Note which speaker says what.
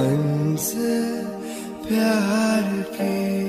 Speaker 1: मन से प्यार की